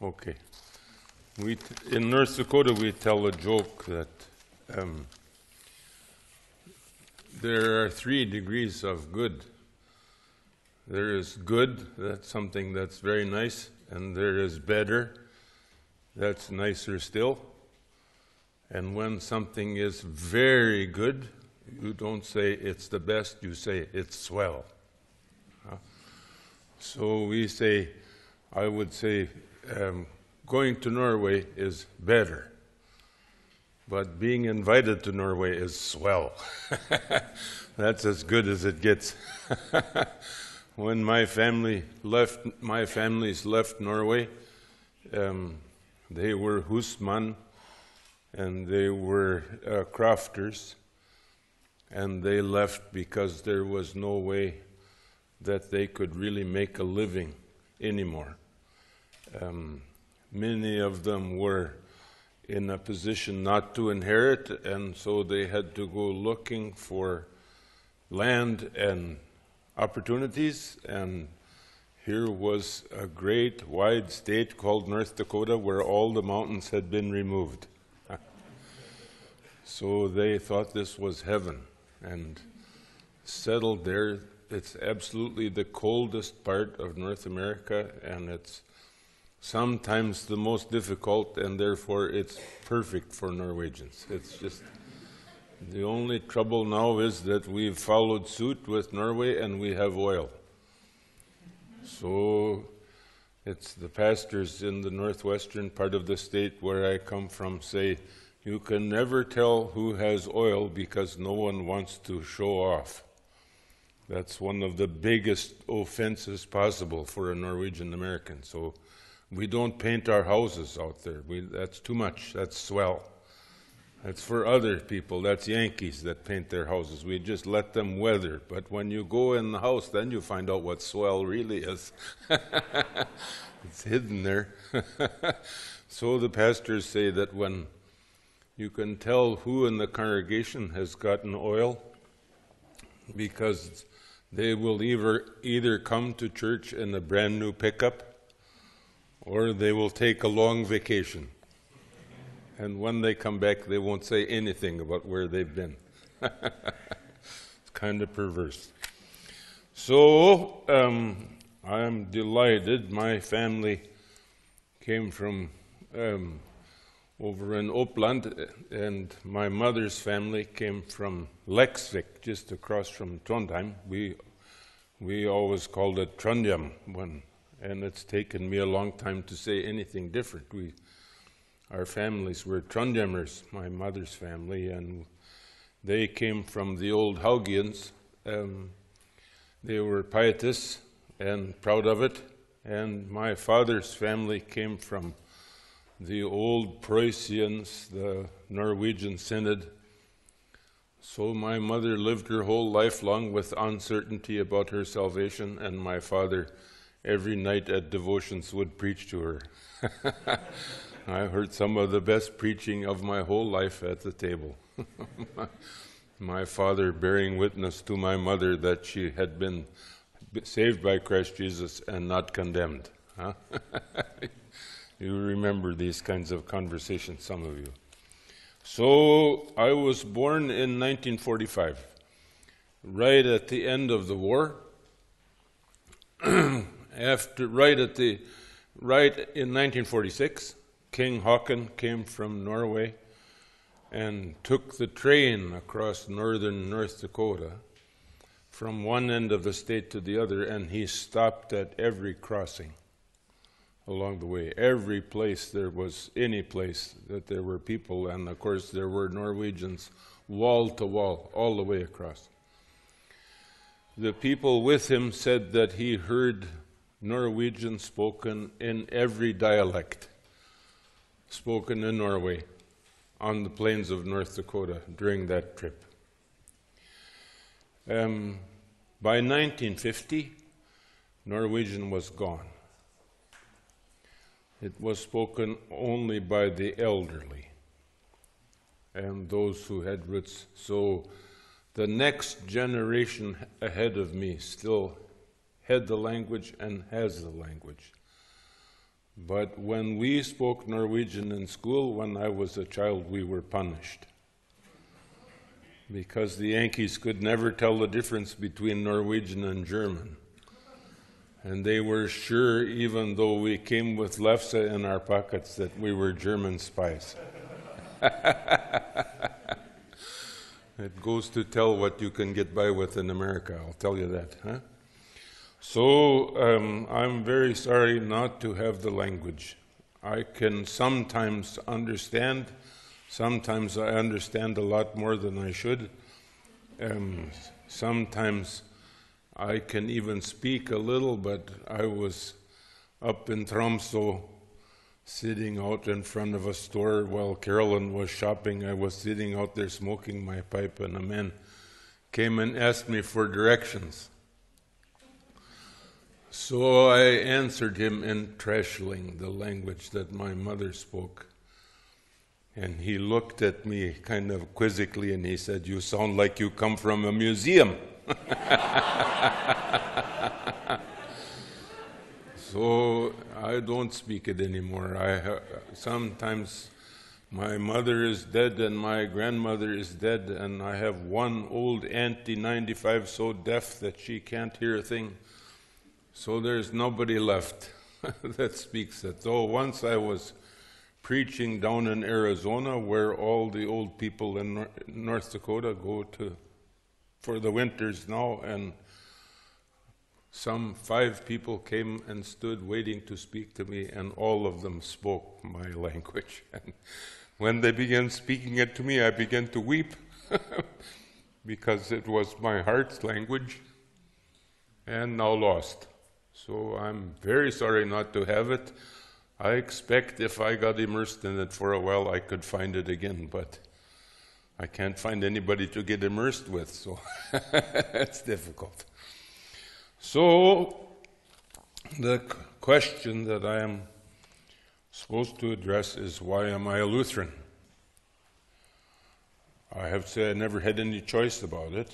Okay. We in North Dakota, we tell a joke that um, there are three degrees of good. There is good, that's something that's very nice, and there is better, that's nicer still. And when something is very good, you don't say it's the best, you say it's swell. Huh? So we say, I would say, um, going to Norway is better, but being invited to Norway is swell. That's as good as it gets. when my family left, my families left Norway, um, they were husman and they were uh, crafters, and they left because there was no way that they could really make a living anymore. Um, many of them were in a position not to inherit, and so they had to go looking for land and opportunities. And here was a great wide state called North Dakota where all the mountains had been removed. so they thought this was heaven and settled there. It's absolutely the coldest part of North America, and it's sometimes the most difficult, and therefore it's perfect for Norwegians. It's just the only trouble now is that we've followed suit with Norway and we have oil. So it's the pastors in the northwestern part of the state where I come from say, you can never tell who has oil because no one wants to show off. That's one of the biggest offenses possible for a Norwegian American. So we don't paint our houses out there. We, that's too much. That's swell. That's for other people. That's Yankees that paint their houses. We just let them weather. But when you go in the house, then you find out what swell really is. it's hidden there. so the pastors say that when you can tell who in the congregation has gotten oil, because they will either, either come to church in a brand new pickup or they will take a long vacation. And when they come back, they won't say anything about where they've been. it's kind of perverse. So, um, I am delighted. My family came from um, over in Oppland, and my mother's family came from Leksvik, just across from Trondheim. We, we always called it Trondheim when and it's taken me a long time to say anything different. We, our families were Trondheimers, my mother's family, and they came from the old Haugians. Um, they were pietists and proud of it, and my father's family came from the old Prussians, the Norwegian Synod. So my mother lived her whole life long with uncertainty about her salvation, and my father every night at devotions would preach to her. I heard some of the best preaching of my whole life at the table. my father bearing witness to my mother that she had been saved by Christ Jesus and not condemned. Huh? you remember these kinds of conversations, some of you. So I was born in 1945, right at the end of the war. after right at the right in 1946, King Haakon came from Norway and took the train across northern North Dakota from one end of the state to the other, and he stopped at every crossing along the way. Every place there was any place that there were people, and of course there were Norwegians wall to wall, all the way across. The people with him said that he heard Norwegian spoken in every dialect spoken in Norway on the plains of North Dakota during that trip. Um, by 1950, Norwegian was gone. It was spoken only by the elderly and those who had roots. So the next generation ahead of me still had the language and has the language. But when we spoke Norwegian in school, when I was a child, we were punished. Because the Yankees could never tell the difference between Norwegian and German. And they were sure, even though we came with lefse in our pockets, that we were German spies. it goes to tell what you can get by with in America, I'll tell you that. Huh? So um, I'm very sorry not to have the language. I can sometimes understand, sometimes I understand a lot more than I should. Um, sometimes I can even speak a little, but I was up in Tromso sitting out in front of a store while Carolyn was shopping. I was sitting out there smoking my pipe, and a man came and asked me for directions. So I answered him in Treshling, the language that my mother spoke. And he looked at me kind of quizzically and he said, You sound like you come from a museum. so I don't speak it anymore. I sometimes my mother is dead and my grandmother is dead, and I have one old auntie, 95, so deaf that she can't hear a thing. So there's nobody left that speaks it. Though once I was preaching down in Arizona where all the old people in North Dakota go to for the winters now, and some five people came and stood waiting to speak to me, and all of them spoke my language. And when they began speaking it to me, I began to weep because it was my heart's language and now lost. So I'm very sorry not to have it. I expect if I got immersed in it for a while, I could find it again, but I can't find anybody to get immersed with, so it's difficult. So, the question that I am supposed to address is why am I a Lutheran? I have say I never had any choice about it.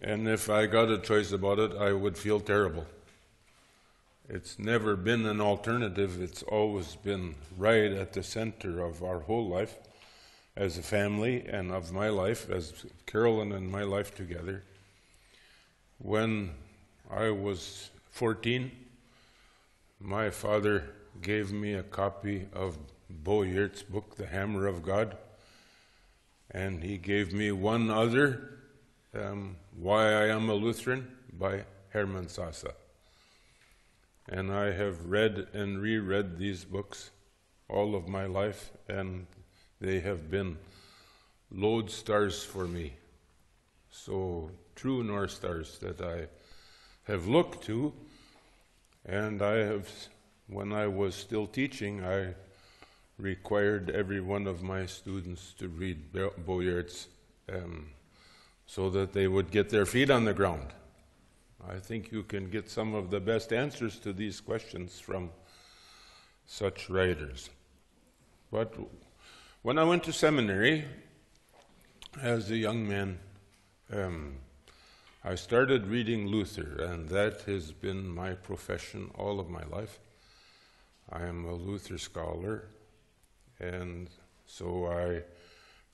And if I got a choice about it, I would feel terrible. It's never been an alternative, it's always been right at the center of our whole life as a family and of my life, as Carolyn and my life together. When I was 14, my father gave me a copy of Bo book, The Hammer of God, and he gave me one other um, Why I Am a Lutheran by Hermann Sasse. And I have read and reread these books all of my life, and they have been lodestars for me. So, true North Stars that I have looked to, and I have, when I was still teaching, I required every one of my students to read Bo Giertz's um, so that they would get their feet on the ground. I think you can get some of the best answers to these questions from such writers. But when I went to seminary as a young man, um, I started reading Luther, and that has been my profession all of my life. I am a Luther scholar, and so I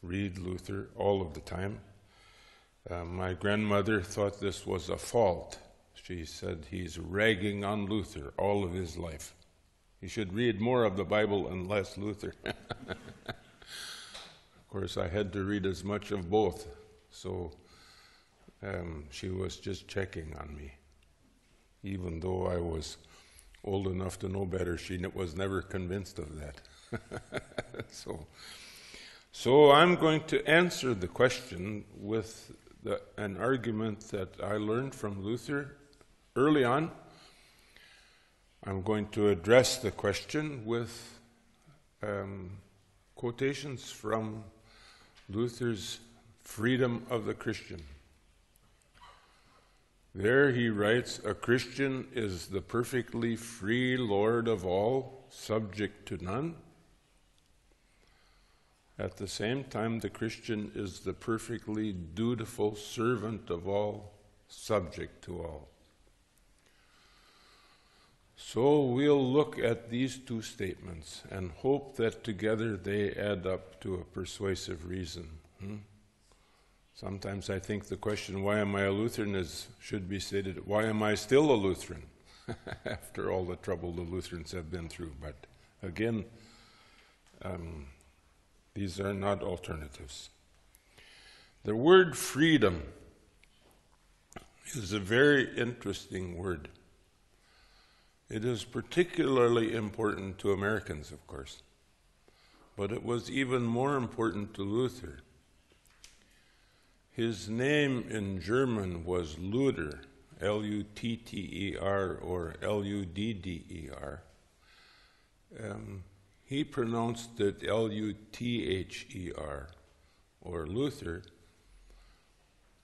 read Luther all of the time. Uh, my grandmother thought this was a fault. She said he's ragging on Luther all of his life. He should read more of the Bible and less Luther. of course, I had to read as much of both, so um, she was just checking on me. Even though I was old enough to know better, she was never convinced of that. so, so I'm going to answer the question with the, an argument that I learned from Luther early on. I'm going to address the question with um, quotations from Luther's Freedom of the Christian. There he writes A Christian is the perfectly free Lord of all, subject to none at the same time, the Christian is the perfectly dutiful servant of all, subject to all. So we'll look at these two statements and hope that together they add up to a persuasive reason. Hmm? Sometimes I think the question, why am I a Lutheran, is, should be stated, why am I still a Lutheran? After all the trouble the Lutherans have been through. But again, um, these are not alternatives. The word freedom is a very interesting word. It is particularly important to Americans, of course, but it was even more important to Luther. His name in German was Luder, L U T T E R or L U D D E R. Um, he pronounced it L U T H E R or Luther,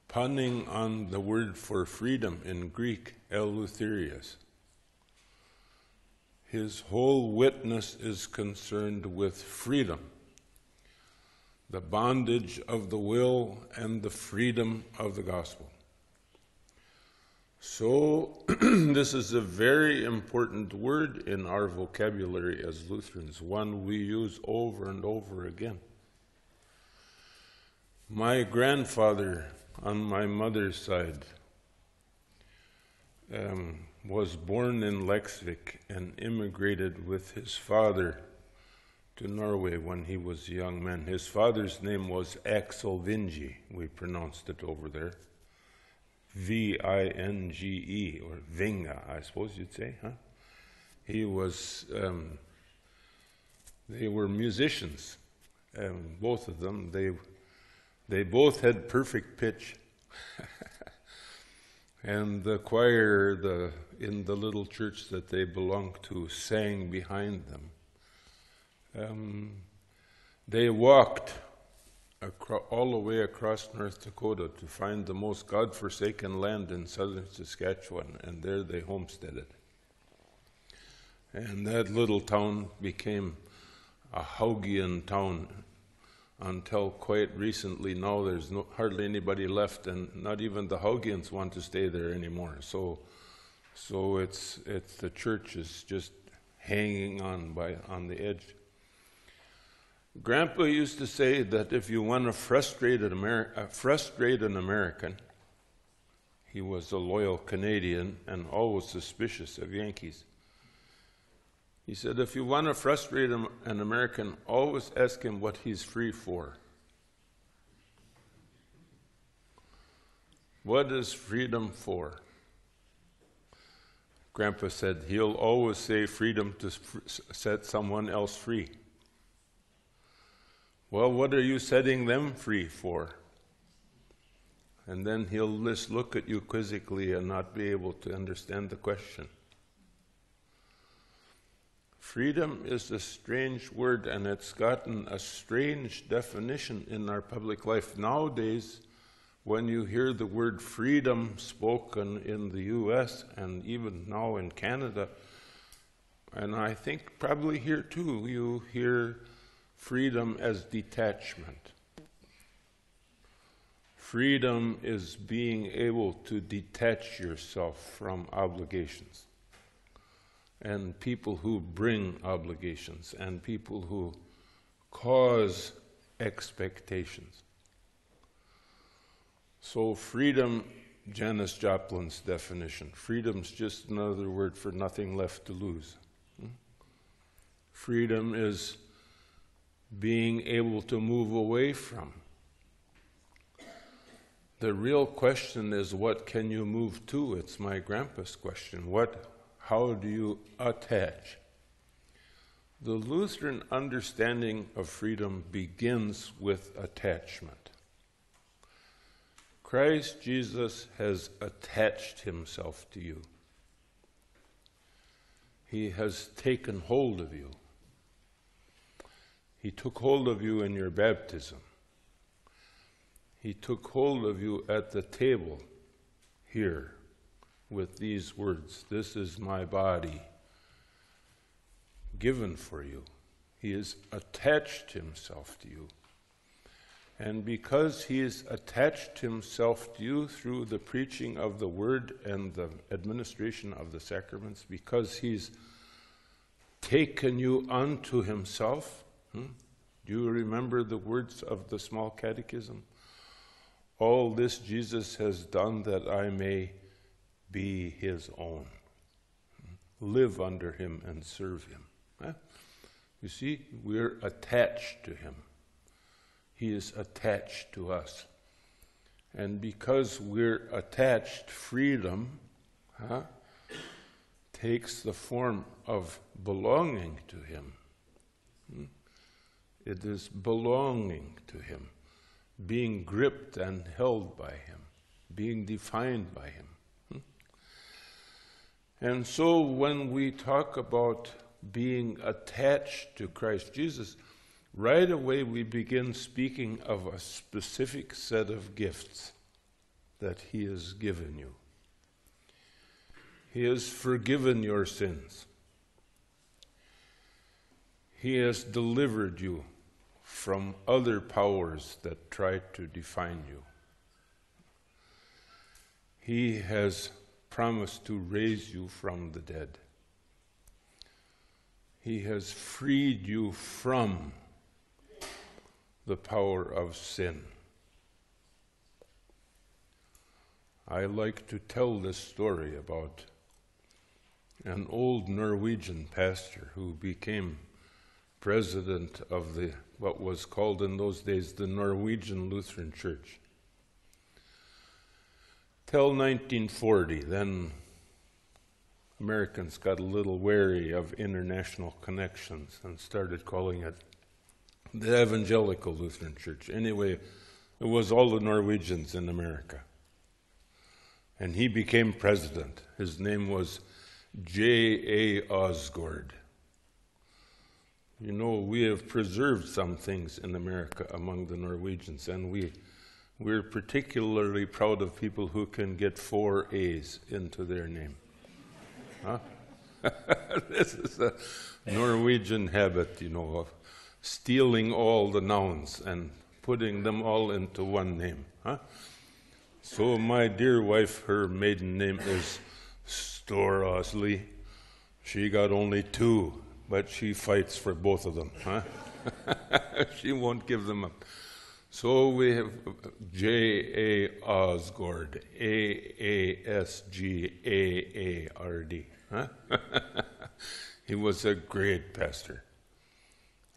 punning on the word for freedom in Greek, Eleutherius. His whole witness is concerned with freedom, the bondage of the will and the freedom of the gospel. So, this is a very important word in our vocabulary as Lutherans, one we use over and over again. My grandfather on my mother's side um, was born in Leksvik and immigrated with his father to Norway when he was a young man. His father's name was Axel Vinge, we pronounced it over there. V I N G E, or Vinga, I suppose you'd say, huh? He was, um, they were musicians, um, both of them. They, they both had perfect pitch. and the choir the, in the little church that they belonged to sang behind them. Um, they walked all the way across North Dakota to find the most God-forsaken land in southern Saskatchewan, and there they homesteaded. And that little town became a Haugian town until quite recently. Now there's no, hardly anybody left, and not even the Haugians want to stay there anymore. So, so it's it's the church is just hanging on by on the edge. Grandpa used to say that if you want to frustrate an, Ameri- frustrate an American, he was a loyal Canadian and always suspicious of Yankees. He said, if you want to frustrate an American, always ask him what he's free for. What is freedom for? Grandpa said he'll always say freedom to set someone else free. Well, what are you setting them free for? And then he'll just look at you quizzically and not be able to understand the question. Freedom is a strange word and it's gotten a strange definition in our public life. Nowadays, when you hear the word freedom spoken in the US and even now in Canada, and I think probably here too, you hear freedom as detachment. Freedom is being able to detach yourself from obligations and people who bring obligations and people who cause expectations. So, freedom, Janis Joplin's definition, freedom's just another word for nothing left to lose. Hmm? Freedom is being able to move away from. The real question is what can you move to? It's my grandpa's question. What how do you attach? The Lutheran understanding of freedom begins with attachment. Christ Jesus has attached himself to you. He has taken hold of you. He took hold of you in your baptism. He took hold of you at the table here with these words This is my body given for you. He has attached himself to you. And because he has attached himself to you through the preaching of the word and the administration of the sacraments, because he's taken you unto himself, hmm? do you remember the words of the small catechism? All this Jesus has done that I may be his own. Live under him and serve him. Huh? You see, we're attached to him. He is attached to us. And because we're attached, freedom huh, takes the form of belonging to Him. Hmm? It is belonging to Him, being gripped and held by Him, being defined by Him. Hmm? And so when we talk about being attached to Christ Jesus, right away we begin speaking of a specific set of gifts that He has given you. He has forgiven your sins. He has delivered you from other powers that try to define you. He has promised to raise you from the dead. He has freed you from the power of sin. I like to tell this story about an old Norwegian pastor who became president of the what was called in those days the Norwegian Lutheran Church. Till 1940, then Americans got a little wary of international connections and started calling it the Evangelical Lutheran Church. Anyway, it was all the Norwegians in America. And he became president. His name was J.A. Aasgaard. You know, we have preserved some things in America among the Norwegians, and we, we're particularly proud of people who can get four A's into their name. Huh? this is a Norwegian habit, you know, of stealing all the nouns and putting them all into one name. Huh? So, my dear wife, her maiden name is Storasley. She got only two, but she fights for both of them. Huh? she won't give them up. So we have J. A. Aasgaard, A. A. S. G. A. A. R. D. He was a great pastor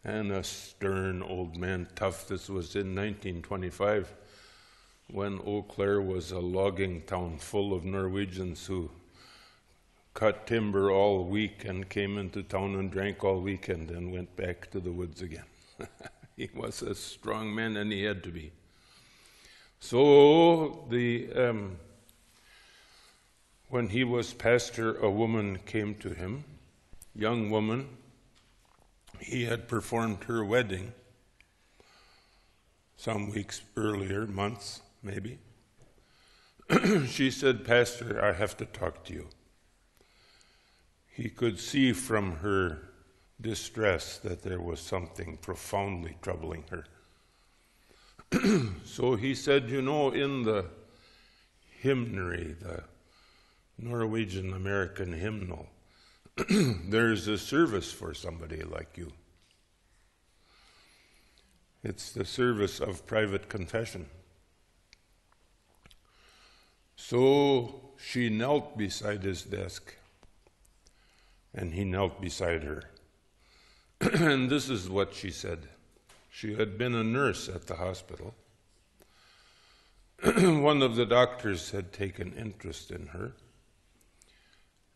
and a stern old man, tough. This was in 1925 when Eau Claire was a logging town full of Norwegians who cut timber all week and came into town and drank all weekend and went back to the woods again. he was a strong man and he had to be. So the um, when he was pastor, a woman came to him, young woman, he had performed her wedding some weeks earlier, months maybe. she said, Pastor, I have to talk to you. He could see from her distress that there was something profoundly troubling her. so he said, You know, in the hymnary, the Norwegian American hymnal, there's a service for somebody like you. It's the service of private confession. So she knelt beside his desk, and he knelt beside her. and this is what she said. She had been a nurse at the hospital. One of the doctors had taken interest in her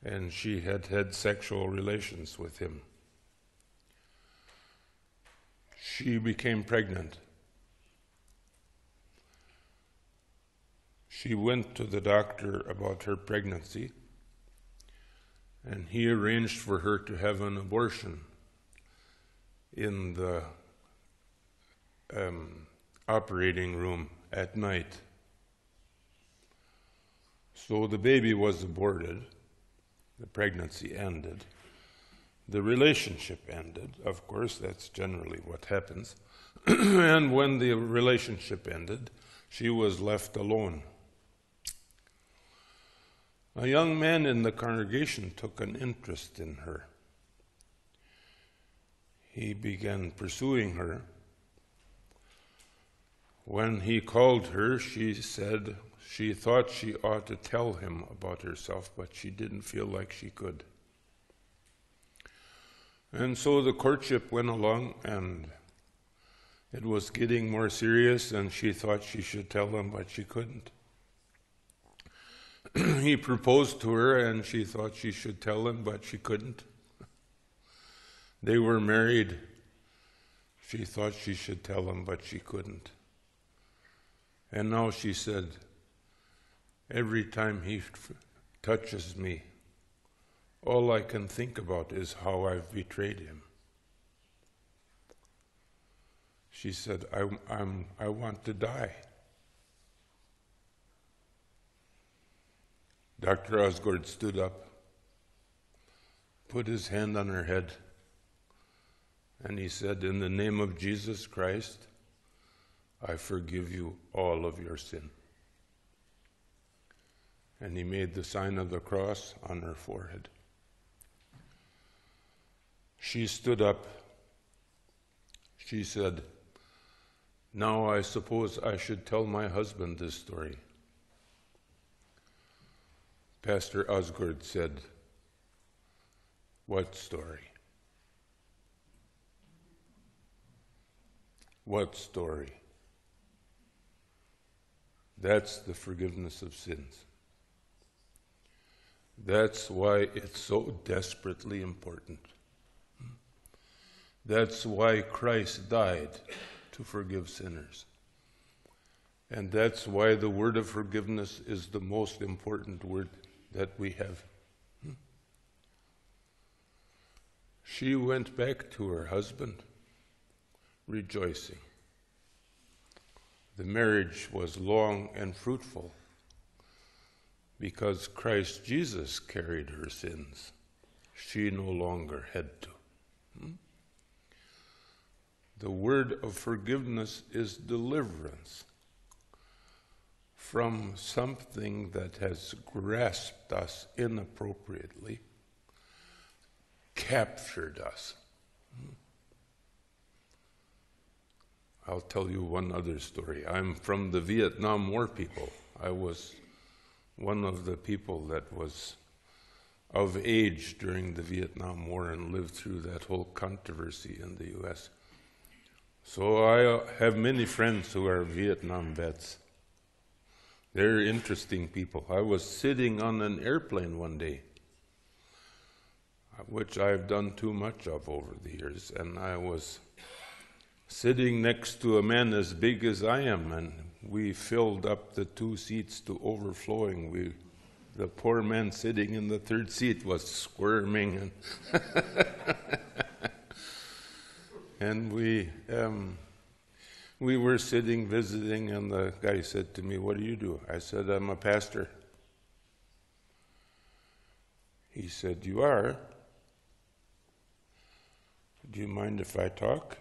and she had had sexual relations with him. She became pregnant. She went to the doctor about her pregnancy, and he arranged for her to have an abortion in the um, operating room at night. So the baby was aborted the pregnancy ended. The relationship ended, of course, that's generally what happens. and when the relationship ended, she was left alone. A young man in the congregation took an interest in her. He began pursuing her. When he called her, she said she thought she ought to tell him about herself, but she didn't feel like she could. And so the courtship went along, and it was getting more serious, and she thought she should tell him, but she couldn't. he proposed to her, and she thought she should tell him, but she couldn't. They were married. She thought she should tell him, but she couldn't. And now she said, Every time he touches me, all I can think about is how I've betrayed him. She said, I, I'm, I want to die. Dr. Aasgaard stood up, put his hand on her head, and he said, In the name of Jesus Christ, I forgive you all of your sin. And he made the sign of the cross on her forehead. She stood up. She said, Now I suppose I should tell my husband this story. Pastor Aasgaard said, What story? What story? That's the forgiveness of sins. That's why it's so desperately important. That's why Christ died to forgive sinners. And that's why the word of forgiveness is the most important word that we have. She went back to her husband rejoicing. The marriage was long and fruitful because Christ Jesus carried her sins. She no longer had to. Hmm? The word of forgiveness is deliverance from something that has grasped us inappropriately, captured us. I'll tell you one other story. I'm from the Vietnam War people. I was one of the people that was of age during the Vietnam War and lived through that whole controversy in the U.S. So I have many friends who are Vietnam vets. They're interesting people. I was sitting on an airplane one day, which I've done too much of over the years, and I was sitting next to a man as big as I am, and we filled up the two seats to overflowing. We, the poor man sitting in the third seat was squirming, and, and we. Um, we were sitting visiting, and the guy said to me, What do you do? I said, I'm a pastor. He said, You are? Do you mind if I talk?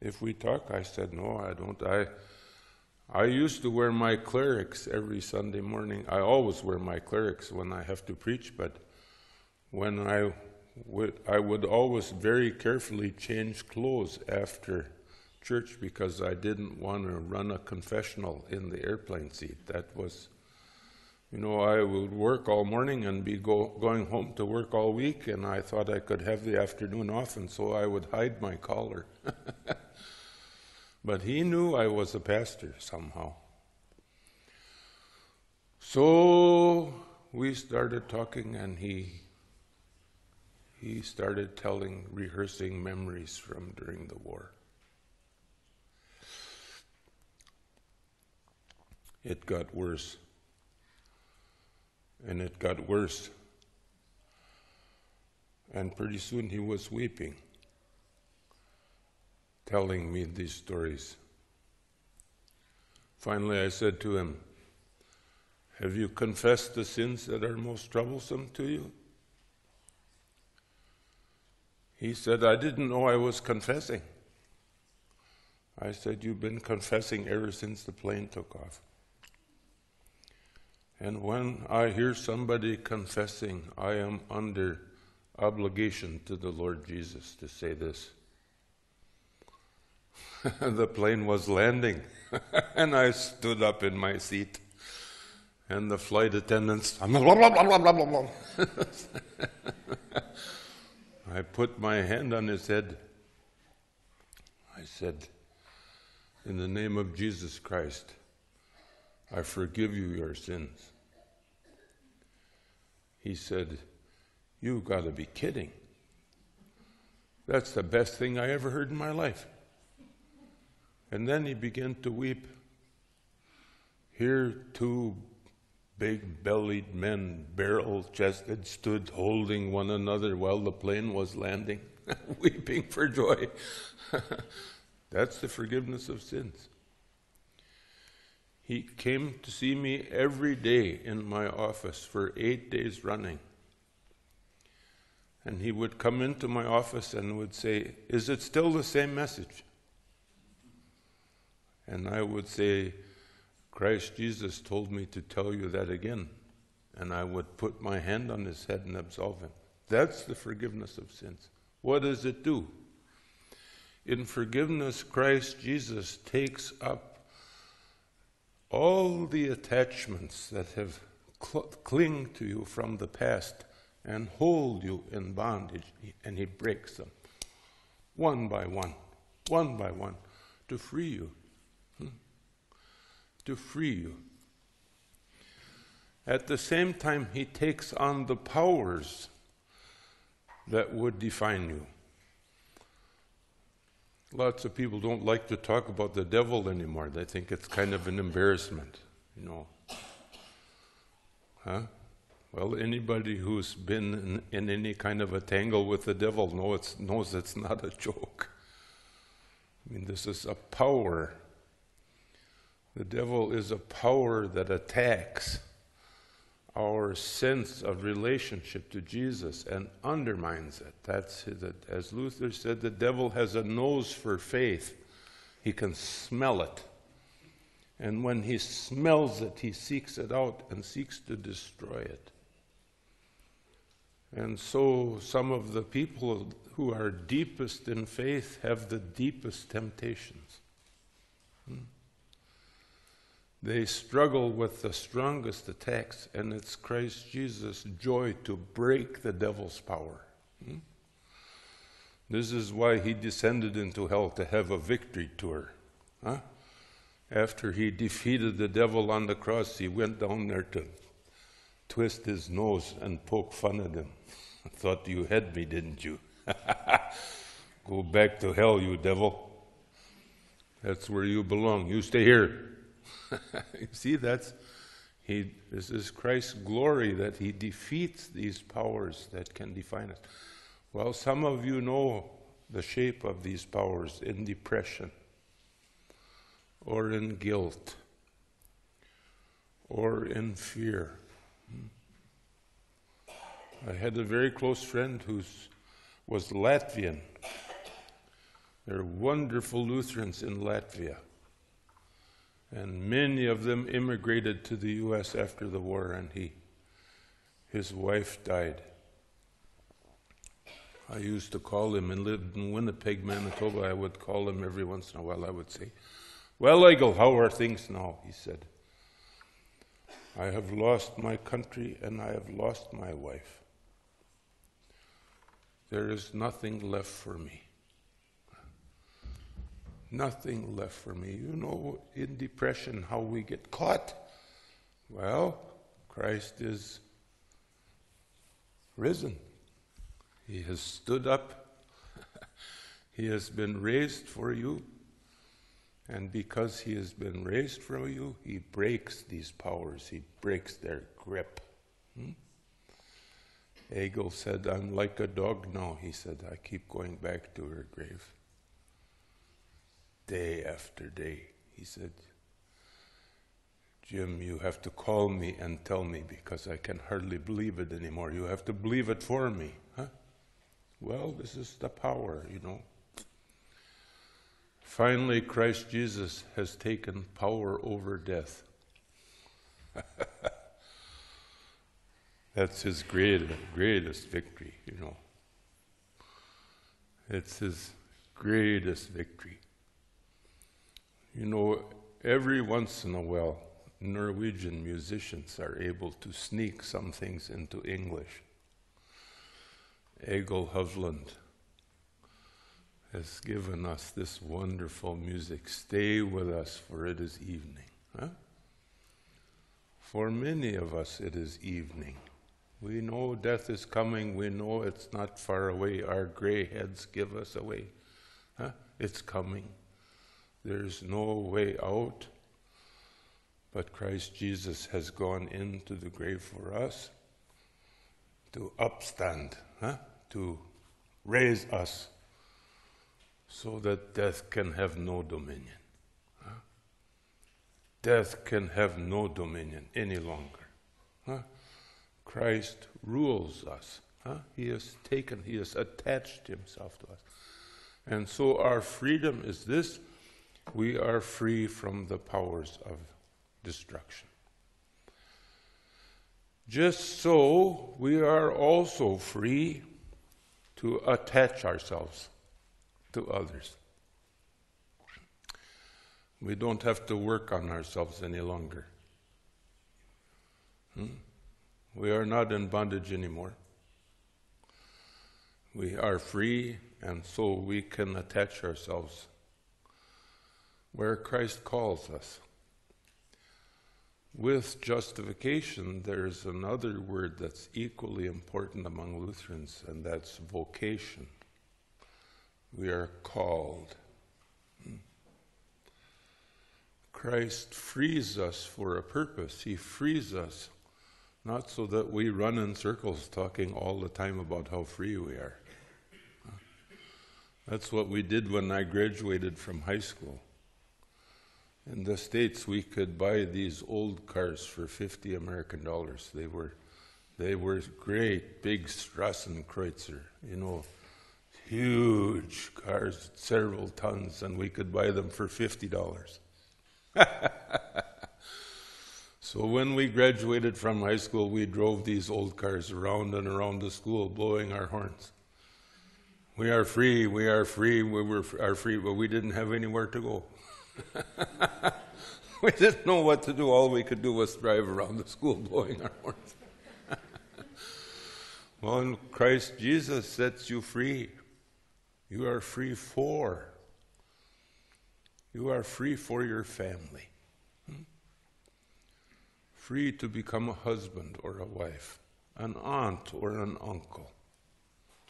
If we talk, I said, No, I don't. I, I used to wear my clerics every Sunday morning. I always wear my clerics when I have to preach, but when I would, I would always very carefully change clothes after church because I didn't want to run a confessional in the airplane seat. That was, you know, I would work all morning and be go, going home to work all week, and I thought I could have the afternoon off, and so I would hide my collar. but he knew I was a pastor somehow. So we started talking, and he he started telling, rehearsing memories from during the war. It got worse. And it got worse. And pretty soon he was weeping, telling me these stories. Finally, I said to him, Have you confessed the sins that are most troublesome to you? He said, I didn't know I was confessing. I said, You've been confessing ever since the plane took off. And when I hear somebody confessing, I am under obligation to the Lord Jesus to say this. the plane was landing, and I stood up in my seat, and the flight attendants, I put my hand on his head. I said, In the name of Jesus Christ, I forgive you your sins. He said, You've got to be kidding. That's the best thing I ever heard in my life. And then he began to weep. Here, two big bellied men, barrel chested, stood holding one another while the plane was landing, weeping for joy. That's the forgiveness of sins. He came to see me every day in my office for eight days running. And he would come into my office and would say, Is it still the same message? And I would say, Christ Jesus told me to tell you that again. And I would put my hand on his head and absolve him. That's the forgiveness of sins. What does it do? In forgiveness, Christ Jesus takes up all the attachments that have cl- cling to you from the past and hold you in bondage, and he breaks them one by one, one by one, to free you. Hmm? To free you. At the same time, he takes on the powers that would define you. Lots of people don't like to talk about the devil anymore. They think it's kind of an embarrassment, you know. Huh? Well, anybody who's been in, in, any kind of a tangle with the devil it's, knows it's not a joke. I mean, this is a power. The devil is a power that attacks our sense of relationship to Jesus and undermines it. That's. As Luther said, the devil has a nose for faith. He can smell it. And when he smells it, he seeks it out and seeks to destroy it. And so some of the people who are deepest in faith have the deepest temptations. Hmm? They struggle with the strongest attacks, and it's Christ Jesus' joy to break the devil's power. Hmm? This is why he descended into hell to have a victory tour. Huh? After he defeated the devil on the cross, he went down there to twist his nose and poke fun at him. Thought you had me, didn't you? Go back to hell, you devil. That's where you belong. You stay here. you see, that's he. This is Christ's glory that he defeats these powers that can define us. Well, some of you know the shape of these powers in depression, or in guilt, or in fear. I had a very close friend who was Latvian. There are wonderful Lutherans in Latvia. And many of them immigrated to the U.S. after the war, and he, his wife died. I used to call him and lived in Winnipeg, Manitoba. I would call him every once in a while. I would say, Well, Egil, how are things now? He said, I have lost my country and I have lost my wife. There is nothing left for me nothing left for me. You know, in depression, how we get caught. Well, Christ is risen. He has stood up. he has been raised for you. And because he has been raised for you, he breaks these powers, he breaks their grip. Hmm? Egil said, I'm like a dog now, he said. I keep going back to her grave day after day. He said, Jim, you have to call me and tell me because I can hardly believe it anymore. You have to believe it for me. Huh? Well, this is the power, you know. Finally, Christ Jesus has taken power over death. That's his great, greatest victory, you know. It's his greatest victory. You know, every once in a while, Norwegian musicians are able to sneak some things into English. Egil Hovland has given us this wonderful music. Stay with us, for it is evening. Huh? For many of us, it is evening. We know death is coming. We know it's not far away. Our gray heads give us away. Huh? It's coming. There's no way out. But Christ Jesus has gone into the grave for us to upstand, huh? to raise us so that death can have no dominion. Huh? Death can have no dominion any longer. Huh? Christ rules us. Huh? He has taken, He has attached Himself to us. And so our freedom is this we are free from the powers of destruction. Just so, we are also free to attach ourselves to others. We don't have to work on ourselves any longer. Hmm? We are not in bondage anymore. We are free, and so we can attach ourselves where Christ calls us. With justification, there's another word that's equally important among Lutherans, and that's vocation. We are called. Christ frees us for a purpose. He frees us not so that we run in circles talking all the time about how free we are. That's what we did when I graduated from high school. In the States, we could buy these old cars for 50 American dollars. They were, they were great, big Strassenkreuzer, you know, huge cars, several tons, and we could buy them for $50. so when we graduated from high school, we drove these old cars around and around the school, blowing our horns. We are free, we are free, we were, are free, but we didn't have anywhere to go. we didn't know what to do. All we could do was drive around the school blowing our horns. well, Christ Jesus sets you free. You are free for. You are free for your family. Hmm? Free to become a husband or a wife, an aunt or an uncle,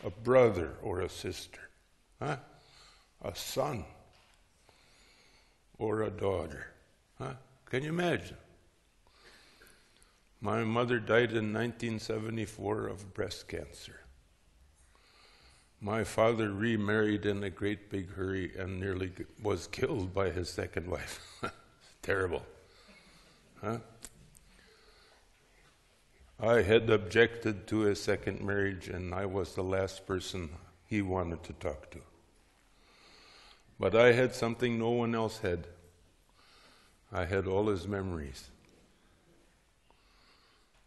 a brother or a sister, huh? a son or a daughter. Huh? Can you imagine? My mother died in 1974 of breast cancer. My father remarried in a great big hurry and nearly was killed by his second wife. Terrible. Huh? I had objected to his second marriage, and I was the last person he wanted to talk to. But I had something no one else had. I had all his memories.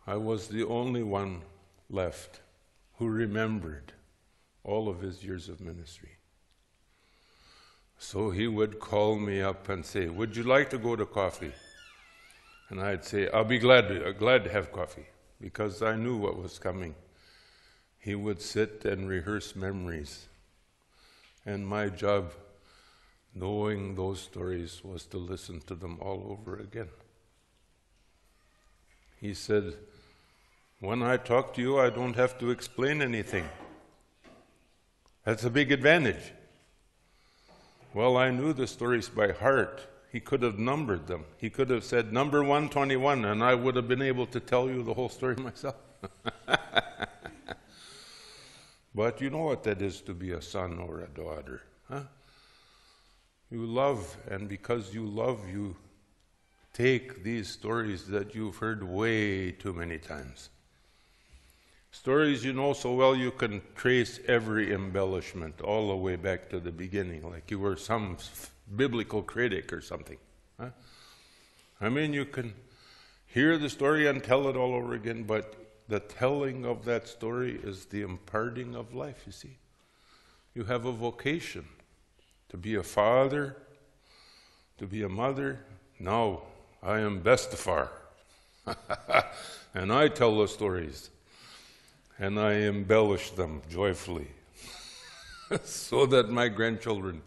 I was the only one left who remembered all of his years of ministry. So he would call me up and say, Would you like to go to coffee? And I'd say, I'll be glad to, glad to have coffee because I knew what was coming. He would sit and rehearse memories. And my job Knowing those stories was to listen to them all over again. He said, When I talk to you, I don't have to explain anything. That's a big advantage. Well, I knew the stories by heart. He could have numbered them. He could have said, Number 121, and I would have been able to tell you the whole story myself. but you know what that is to be a son or a daughter, huh? You love, and because you love, you take these stories that you've heard way too many times. Stories you know so well you can trace every embellishment all the way back to the beginning, like you were some biblical critic or something. Huh? I mean, you can hear the story and tell it all over again, but the telling of that story is the imparting of life, you see. You have a vocation to be a father, to be a mother. No, I am Bestafar. and I tell the stories and I embellish them joyfully so that my grandchildren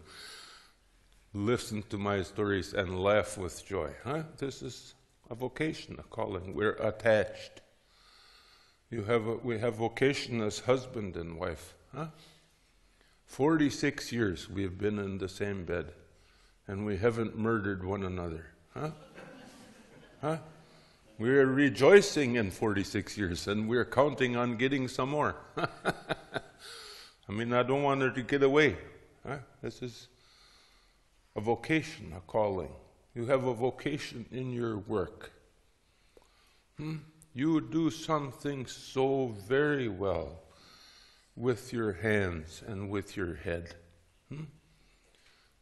listen to my stories and laugh with joy. Huh? This is a vocation, a calling. We're attached. You have a, we have vocation as husband and wife. Huh? 46 years we have been in the same bed and we haven't murdered one another. Huh? Huh? We're rejoicing in 46 years and we're counting on getting some more. I mean, I don't want her to get away. Huh? This is a vocation, a calling. You have a vocation in your work. Hmm? You do something so very well with your hands and with your head hmm?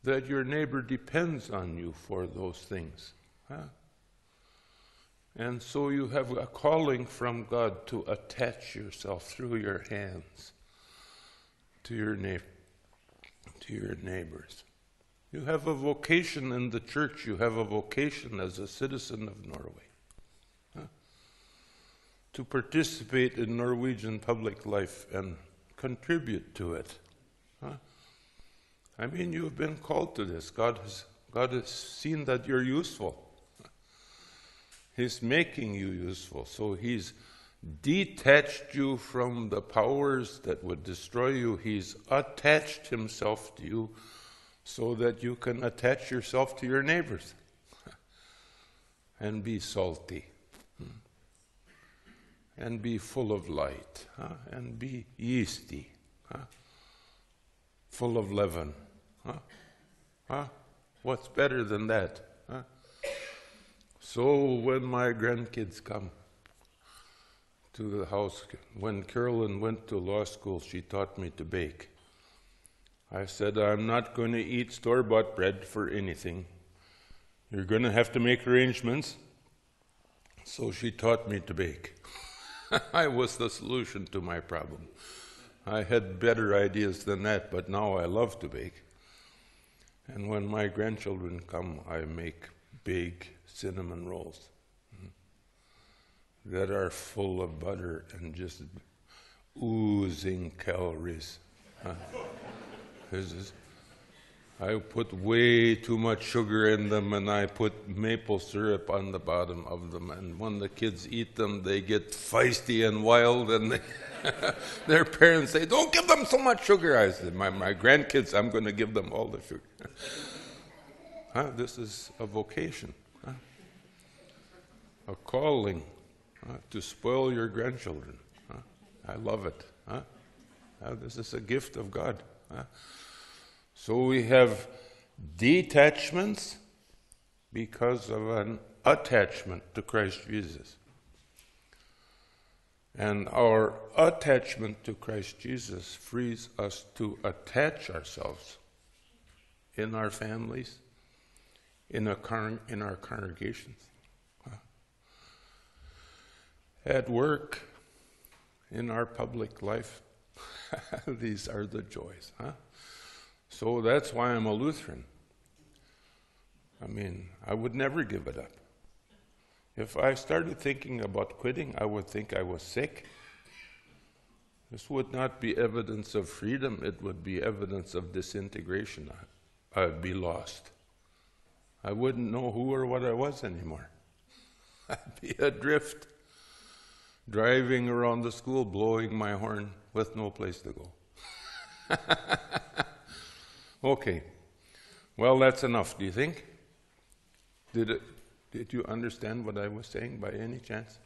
that your neighbor depends on you for those things. Huh? And so you have a calling from God to attach yourself through your hands to your, na- to your neighbors. You have a vocation in the church, you have a vocation as a citizen of Norway huh? to participate in Norwegian public life and contribute to it. Huh? I mean, you've been called to this. God has, God has seen that you're useful. He's making you useful. So He's detached you from the powers that would destroy you. He's attached Himself to you so that you can attach yourself to your neighbors and be salty and be full of light huh? and be yeasty, huh? full of leaven. Huh? Huh? What's better than that? Huh? So when my grandkids come to the house, when Carolyn went to law school, she taught me to bake. I said, I'm not going to eat store bought bread for anything. You're going to have to make arrangements. So she taught me to bake. I was the solution to my problem. I had better ideas than that, but now I love to bake. And when my grandchildren come, I make big cinnamon rolls mm-hmm, that are full of butter and just oozing calories. I put way too much sugar in them and I put maple syrup on the bottom of them. And when the kids eat them, they get feisty and wild. And they their parents say, Don't give them so much sugar. I said, My, my grandkids, I'm going to give them all the sugar. huh? This is a vocation, huh? a calling huh? to spoil your grandchildren. I love it. This is a gift of God. So we have detachments because of an attachment to Christ Jesus. And our attachment to Christ Jesus frees us to attach ourselves in our families, in, con- in our congregations, at work, in our public life. These are the joys, huh? So that's why I'm a Lutheran. I mean, I would never give it up. If I started thinking about quitting, I would think I was sick. This would not be evidence of freedom, it would be evidence of disintegration. I'd be lost. I wouldn't know who or what I was anymore. I'd be adrift, driving around the school, blowing my horn with no place to go. okay. Well, that's enough, do you think? Did, it, did you understand what I was saying by any chance?